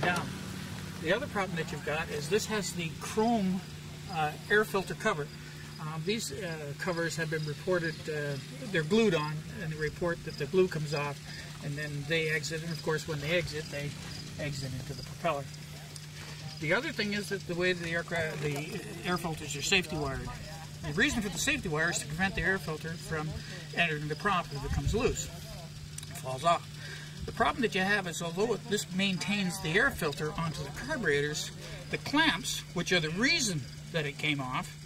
down. The other problem that you've got is this has the chrome uh, air filter cover. Um, these uh, covers have been reported, uh, they're glued on, and they report that the glue comes off, and then they exit, and of course when they exit, they exit into the propeller. The other thing is that the way the aircraft, the air filters are safety wired. The reason for the safety wire is to prevent the air filter from entering the prop if it comes loose, it falls off. The problem that you have is although this maintains the air filter onto the carburetors, the clamps, which are the reason that it came off,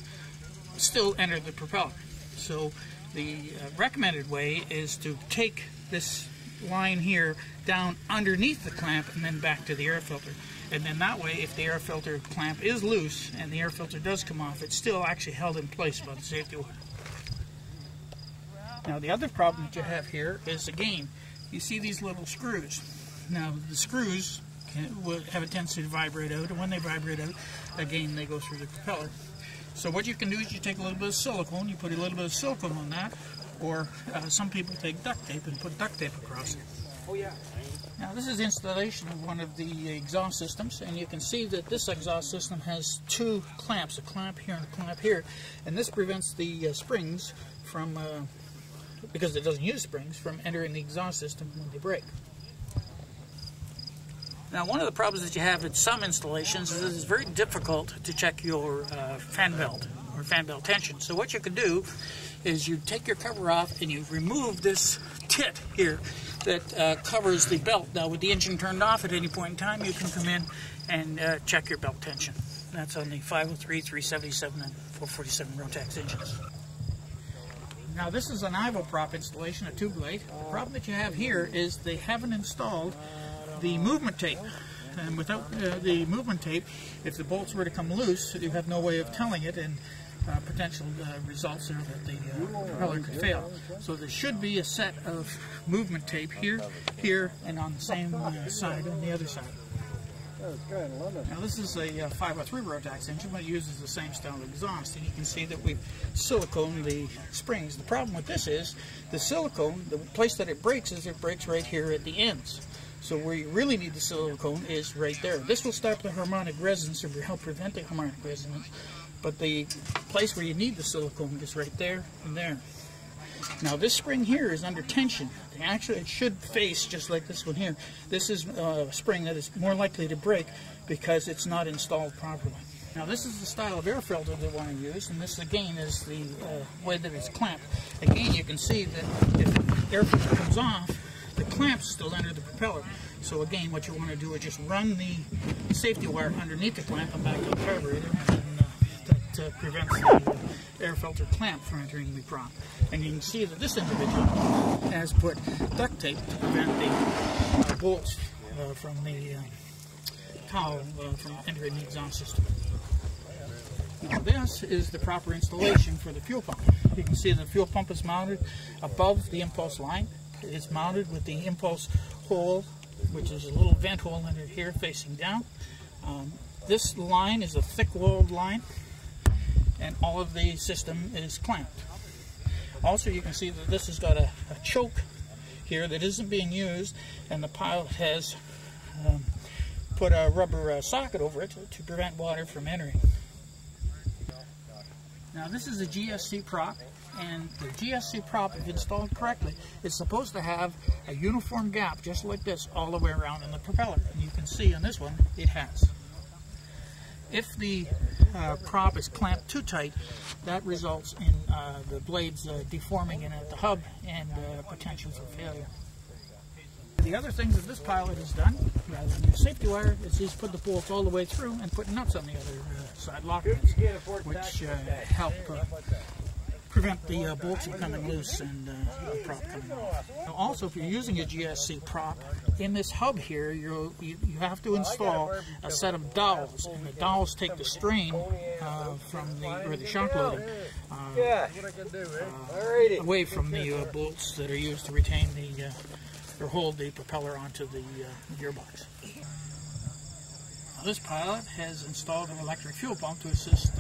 still enter the propeller. So the uh, recommended way is to take this line here down underneath the clamp and then back to the air filter. And then that way, if the air filter clamp is loose and the air filter does come off, it's still actually held in place by the safety wire. Now the other problem that you have here is again, you see these little screws. Now the screws can, will have a tendency to vibrate out, and when they vibrate out, again they go through the propeller. So what you can do is you take a little bit of silicone, you put a little bit of silicone on that, or uh, some people take duct tape and put duct tape across it. Oh yeah. Now this is installation of one of the exhaust systems and you can see that this exhaust system has two clamps, a clamp here and a clamp here and this prevents the uh, springs from, uh, because it doesn't use springs, from entering the exhaust system when they break. Now one of the problems that you have in some installations is it's very difficult to check your uh, fan belt or fan belt tension. So what you can do is you take your cover off and you remove this tit here that uh, covers the belt. Now, with the engine turned off at any point in time, you can come in and uh, check your belt tension. That's on the 503, 377, and 447 Rotax engines. Now, this is an Ivo-Prop installation, a tube blade. The problem that you have here is they haven't installed the movement tape. And without uh, the movement tape, if the bolts were to come loose, you have no way of telling it, and uh, potential uh, results there that the uh, propeller could fail. So there should be a set of movement tape here, here, and on the same uh, side on the other side. Now this is a uh, 503 Rotax engine, but it uses the same style exhaust, and you can see that we've siliconed the springs. The problem with this is the silicone, the place that it breaks is it breaks right here at the ends. So where you really need the silicone is right there. This will stop the harmonic resonance or help prevent the harmonic resonance but the place where you need the silicone is right there and there. Now this spring here is under tension. Actually, it should face just like this one here. This is uh, a spring that is more likely to break because it's not installed properly. Now this is the style of air filter they want to use, and this again is the uh, way that it's clamped. Again, you can see that if air filter comes off, the clamps still enter the propeller. So again, what you want to do is just run the safety wire underneath the clamp and back to the carburetor, to prevent the air filter clamp from entering the prop. And you can see that this individual has put duct tape to prevent the uh, bolts uh, from the uh, towel uh, from entering the exhaust system. Now this is the proper installation for the fuel pump. You can see the fuel pump is mounted above the impulse line. It's mounted with the impulse hole, which is a little vent hole under here facing down. Um, this line is a thick-walled line and all of the system is clamped. Also, you can see that this has got a, a choke here that isn't being used, and the pilot has um, put a rubber uh, socket over it to, to prevent water from entering. Now, this is a GSC prop, and the GSC prop, if installed correctly, is supposed to have a uniform gap just like this all the way around in the propeller. And you can see on this one, it has. If the uh, prop is clamped too tight, that results in uh, the blades uh, deforming in at the hub and uh, potential for failure. The other things that this pilot has done, rather than use safety wire, is he's put the bolts all the way through and put nuts on the other uh, side lockers, which uh, help prevent the uh, bolts from coming loose and uh, the prop coming off. Now also, if you're using a GSC prop, in this hub here, you you have to install a set of dowels, and the dowels take the strain uh, from the, or the shock loading uh, uh, away from the uh, bolts that are used to retain the, or hold the propeller onto the gearbox. Now, this pilot has installed an electric fuel pump to assist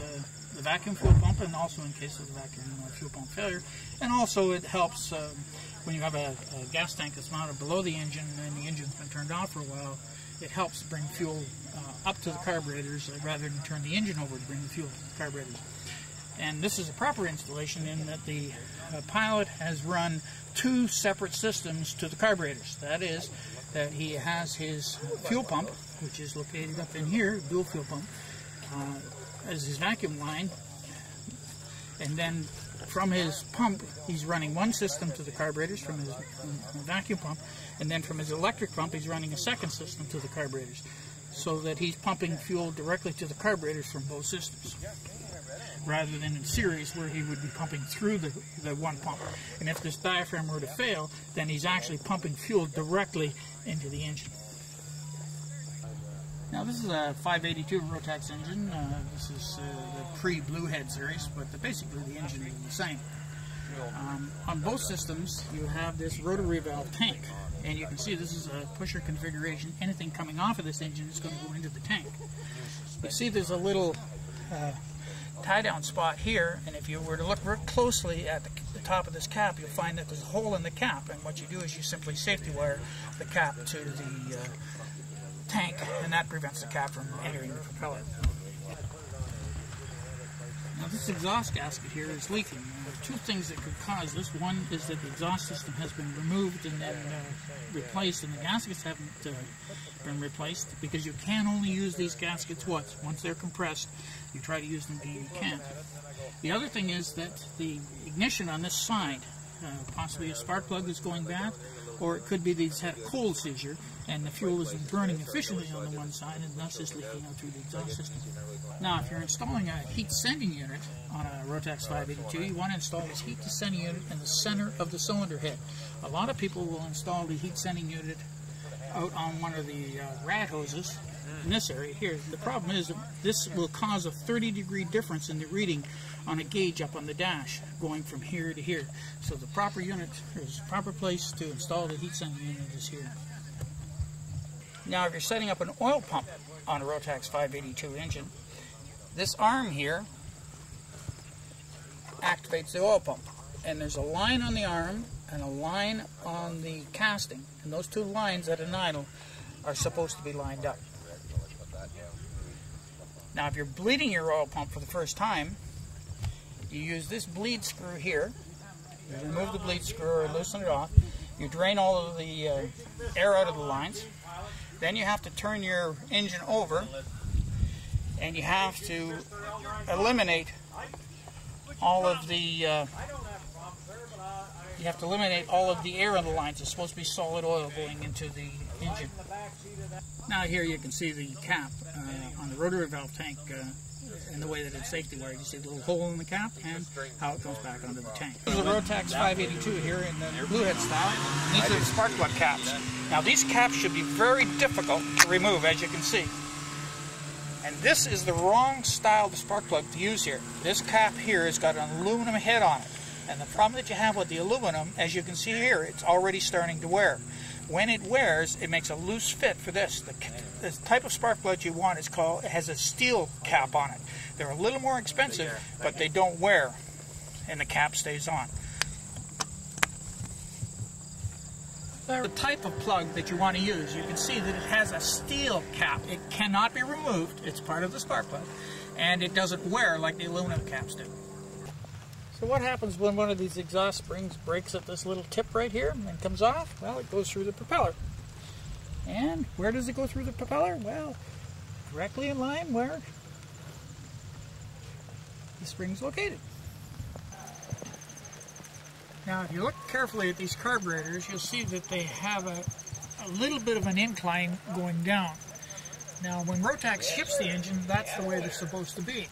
the vacuum fuel pump and also in case of the vacuum uh, fuel pump failure. And also it helps um, when you have a, a, gas tank that's mounted below the engine and the engine's been turned off for a while, it helps bring fuel uh, up to the carburetors uh, rather than turn the engine over to bring the fuel to the carburetors. And this is a proper installation in that the uh, pilot has run two separate systems to the carburetors. That is, that he has his fuel pump, which is located up in here, dual fuel pump, uh, as his vacuum line. And then from his pump, he's running one system to the carburetors from his vacuum pump, and then from his electric pump, he's running a second system to the carburetors, so that he's pumping fuel directly to the carburetors from both systems rather than in series where he would be pumping through the, the one pump. And if this diaphragm were to fail, then he's actually pumping fuel directly into the engine. Now this is a 582 Rotax engine. Uh, this is uh, the pre-Bluehead series, but the, basically the engine is the same. Um, on both systems, you have this rotary valve tank, and you can see this is a pusher configuration. Anything coming off of this engine is going to go into the tank. You see there's a little uh, tie down spot here and if you were to look closely at the, the, top of this cap you'll find that there's a hole in the cap and what you do is you simply safety wire the cap to the uh, tank and that prevents the cap from entering the propeller. Now this exhaust gasket here is leaking. There are two things that could cause this. One is that the exhaust system has been removed and then uh, replaced and the gaskets haven't uh, been replaced because you can only use these gaskets once. Once they're compressed, you try to use them again, you can't. The other thing is that the ignition on this side, uh, possibly a spark plug is going bad, or it could be that it's had a cold seizure and the fuel isn't burning efficiently on the one side and thus is leaking out through the exhaust system. Now, if you're installing a heat sending unit on a Rotax 582, you want to install this heat descending unit in the center of the cylinder head. A lot of people will install the heat sending unit out on one of the uh, rad hoses in this area here. The problem is this will cause a 30 degree difference in the reading on a gauge up on the dash going from here to here. So the proper unit, the proper place to install the heat sending unit is here. Now if you're setting up an oil pump on a Rotax 582 engine, this arm here activates the oil pump. And there's a line on the arm and a line on the casting. And those two lines at an idle are supposed to be lined up. Now if you're bleeding your oil pump for the first time, you use this bleed screw here. You remove the bleed screw or loosen it off. You drain all of the uh, air out of the lines. Then you have to turn your engine over and you have to eliminate all of the uh, you have to eliminate all of the air in the lines. It's supposed to be solid oil going into the engine. Now here you can see the cap uh, on the rotary valve tank uh, and the way that it's safety wired. You see the little hole in the cap and how it comes back onto the tank. This is a Rotax 582 here in the Bluehead style. These are the spark plug caps. Now these caps should be very difficult to remove as you can see. And this is the wrong style of spark plug to use here. This cap here has got an aluminum head on it. And the problem that you have with the aluminum, as you can see here, it's already starting to wear. When it wears, it makes a loose fit for this. The, the type of spark plug you want is called, it has a steel cap on it. They're a little more expensive, but they don't wear, and the cap stays on. The type of plug that you want to use, you can see that it has a steel cap. It cannot be removed. It's part of the spark plug. And it doesn't wear like the aluminum caps do. So what happens when one of these exhaust springs breaks at this little tip right here and comes off? Well, it goes through the propeller. And where does it go through the propeller? Well, directly in line where the spring's located. Now, if you look carefully at these carburetors, you'll see that they have a, a little bit of an incline going down. Now, when Rotax ships the engine, that's the way they're supposed to be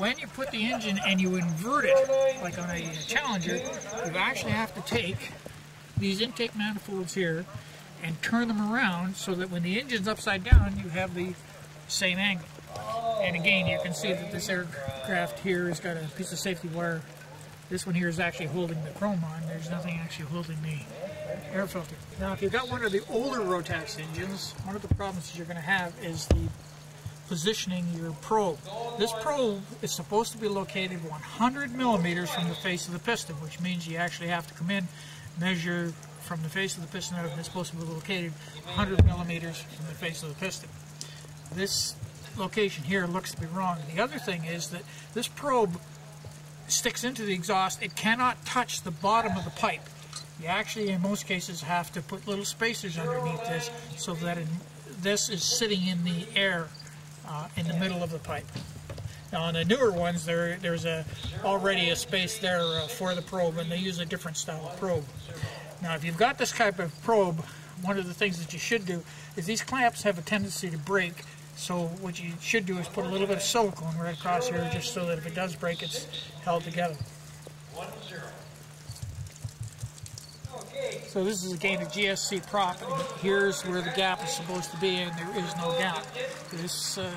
when you put the engine and you invert it, like on a Challenger, you actually have to take these intake manifolds here and turn them around so that when the engine's upside down, you have the same angle. And again, you can see that this aircraft here has got a piece of safety wire. This one here is actually holding the chrome on. There's nothing actually holding the air filter. Now, if you've got one of the older Rotax engines, one of the problems that you're going to have is the positioning your probe. This probe is supposed to be located 100 millimeters from the face of the piston, which means you actually have to come in, measure from the face of the piston, and it's supposed to be located 100 millimeters from the face of the piston. This location here looks to be wrong. The other thing is that this probe sticks into the exhaust. It cannot touch the bottom of the pipe. You actually, in most cases, have to put little spacers underneath this so that it, this is sitting in the air uh, in the middle of the pipe. Now on the newer ones, there there's a already a space there uh, for the probe, and they use a different style of probe. Now, if you've got this type of probe, one of the things that you should do is these clamps have a tendency to break. So what you should do is put a little bit of silicone right across here, just so that if it does break, it's held together. So this is again a GSC prop, and here's where the gap is supposed to be, and there is no gap. This uh,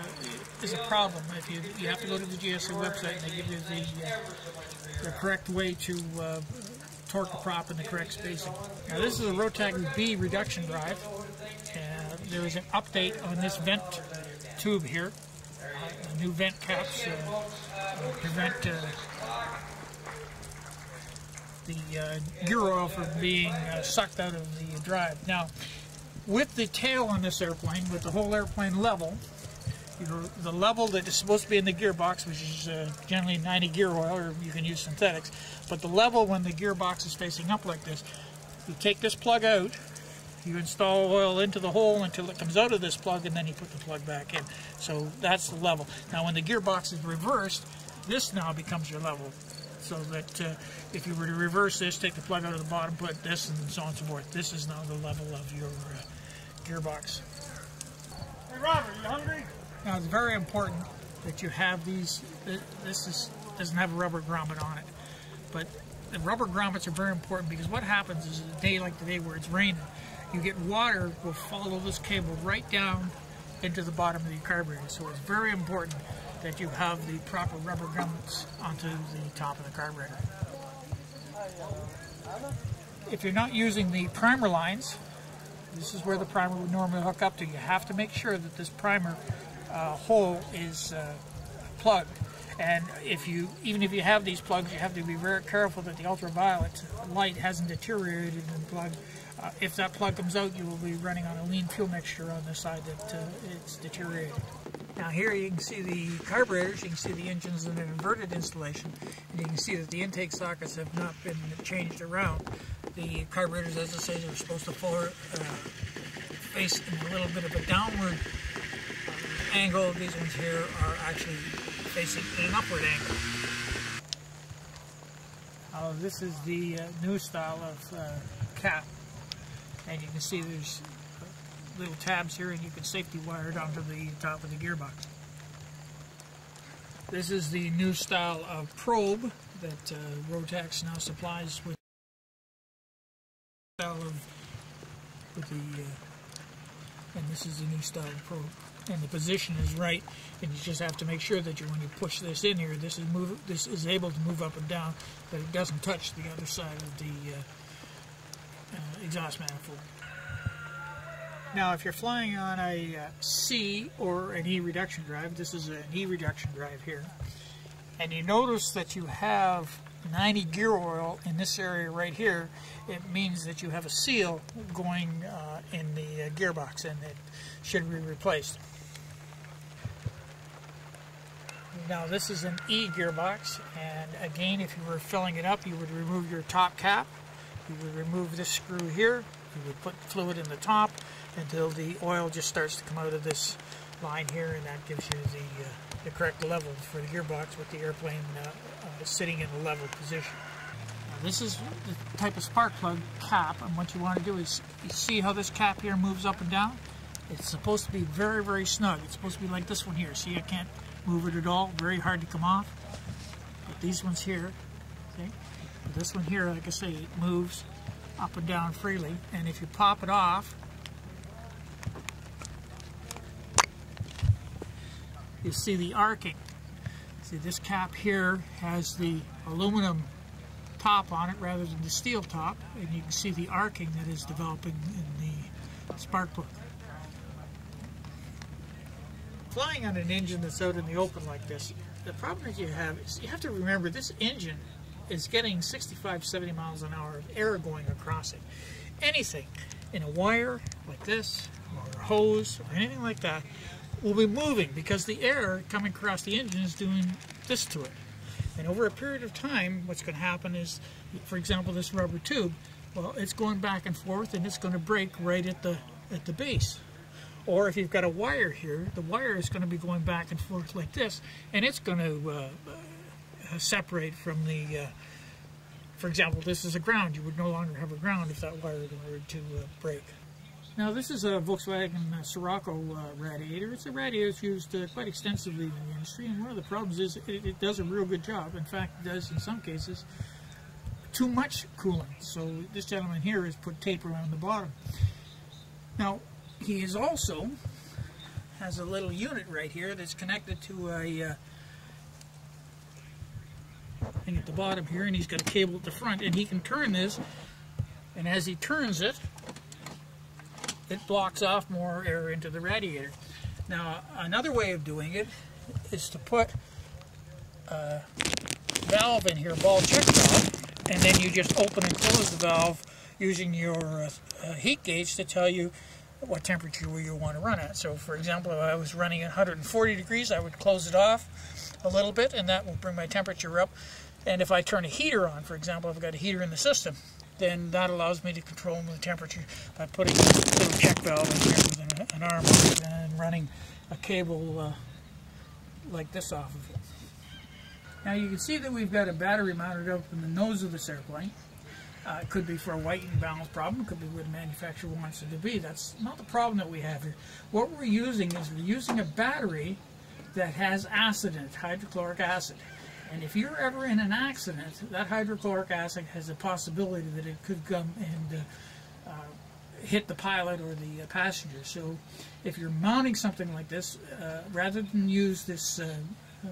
is a problem. If you you have to go to the GSC website, and they give you the uh, the correct way to uh, torque the prop in the correct spacing. Now this is a Rotax B reduction drive. there is an update on this vent tube here. Uh, new vent caps uh, prevent uh, the uh, gear oil from being uh, sucked out of the drive. Now, with the tail on this airplane, with the whole airplane level, the level that is supposed to be in the gearbox, which is uh, generally 90 gear oil, or you can use synthetics, but the level when the gearbox is facing up like this, you take this plug out, you install oil into the hole until it comes out of this plug, and then you put the plug back in. So that's the level. Now, when the gearbox is reversed, this now becomes your level so that uh, if you were to reverse this, take the plug out of the bottom, put this, and so on and so forth. This is now the level of your uh, gearbox. Hey Robert, you hungry? Now it's very important that you have these, this is, doesn't have a rubber grommet on it, but the rubber grommets are very important because what happens is a day like today where it's raining, you get water will follow this cable right down into the bottom of the carburetor. So it's very important that you have the proper rubber grommets onto the top of the carburetor. If you're not using the primer lines, this is where the primer would normally hook up to. You have to make sure that this primer uh, hole is uh, plugged. And if you, even if you have these plugs, you have to be very careful that the ultraviolet light hasn't deteriorated in the plug. Uh, if that plug comes out, you will be running on a lean fuel mixture on the side that uh, it's deteriorated. Now here you can see the carburetors, you can see the engines in an inverted installation, and you can see that the intake sockets have not been changed around. The carburetors, as I say, are supposed to forward, uh, face in a little bit of a downward uh, angle. These ones here are actually facing in an upward angle. Uh, this is the uh, new style of uh, cap, and you can see there's little tabs here and you can safety wire it onto the top of the gearbox. This is the new style of probe that uh, Rotax now supplies with style of with the uh, and this is the new style probe and the position is right and you just have to make sure that you when you push this in here this is move this is able to move up and down but it doesn't touch the other side of the uh, uh exhaust manifold. Now, if you're flying on a uh, C or an E reduction drive, this is an E reduction drive here, and you notice that you have 90 gear oil in this area right here, it means that you have a seal going uh, in the uh, gearbox and it should be replaced. Now this is an E gearbox and again if you were filling it up you would remove your top cap, you would remove this screw here, you would put fluid in the top until the oil just starts to come out of this line here and that gives you the, uh, the correct level for the gearbox with the airplane uh, uh, sitting in a level position. Now, this is the type of spark plug cap and what you want to do is you see how this cap here moves up and down? It's supposed to be very very snug. It's supposed to be like this one here. See I can't move it at all. Very hard to come off. But these ones here, see? But this one here, like I say, it moves up and down freely and if you pop it off you see the arcing. See this cap here has the aluminum top on it rather than the steel top, and you can see the arcing that is developing in the spark plug. Flying on an engine that's out in the open like this, the problem that you have is you have to remember this engine is getting 65, 70 miles an hour of air going across it. Anything in a wire like this, or a hose, or anything like that, will be moving because the air coming across the engine is doing this to it. And over a period of time, what's going to happen is, for example, this rubber tube, well, it's going back and forth and it's going to break right at the, at the base. Or if you've got a wire here, the wire is going to be going back and forth like this, and it's going to uh, uh, separate from the, uh, for example, this is a ground. You would no longer have a ground if that wire were to uh, break. Now this is a Volkswagen uh, Scirocco uh, radiator. It's a radiator that's used uh, quite extensively in the industry, and one of the problems is it, it, does a real good job. In fact, it does in some cases too much cooling. So this gentleman here has put tape around the bottom. Now he is also has a little unit right here that's connected to a uh, thing at the bottom here, and he's got a cable at the front, and he can turn this, and as he turns it, it blocks off more air into the radiator. Now, another way of doing it is to put a valve in here, ball check valve, and then you just open and close the valve using your uh, uh, heat gauge to tell you what temperature you want to run at. So, for example, if I was running at 140 degrees, I would close it off a little bit, and that will bring my temperature up. And if I turn a heater on, for example, I've got a heater in the system, then that allows me to control the temperature by putting a little check valve in here with an, arm and running a cable uh, like this off of it. Now you can see that we've got a battery mounted up in the nose of this airplane. Uh, it could be for a weight and balance problem. It could be where the manufacturer wants it to be. That's not the problem that we have here. What we're using is we're using a battery that has acid in it, hydrochloric acid. And if you're ever in an accident, that hydrochloric acid has a possibility that it could come and uh, uh, hit the pilot or the uh, passenger. So if you're mounting something like this, uh, rather than use this uh,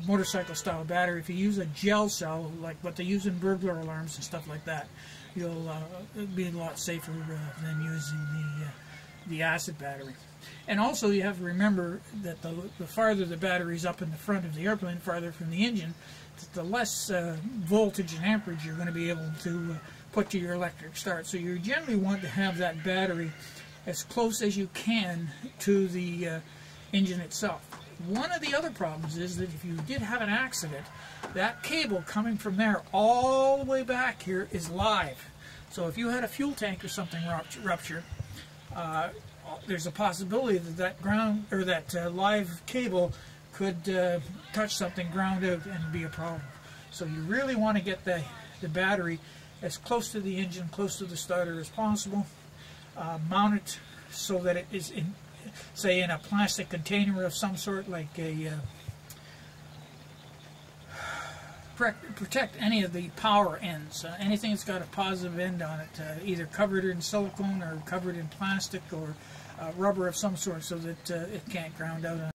motorcycle style battery, if you use a gel cell, like what they use in burglar alarms and stuff like that, you'll uh, be a lot safer than using the, the acid battery. And also you have to remember that the, the farther the battery is up in the front of the airplane, farther from the engine, the less uh, voltage and amperage you're going to be able to uh, put to your electric start. So you generally want to have that battery as close as you can to the uh, engine itself. One of the other problems is that if you did have an accident, that cable coming from there all the way back here is live. So if you had a fuel tank or something rupture, uh, there's a possibility that that ground or that uh, live cable could uh, touch something, ground out, and be a problem. So you really want to get the, the battery as close to the engine, close to the starter as possible. Uh, mount it so that it is, in, say, in a plastic container of some sort, like a uh, protect any of the power ends. Uh, anything that's got a positive end on it, uh, either covered in silicone or covered in plastic or uh, rubber of some sort so that uh, it can't ground out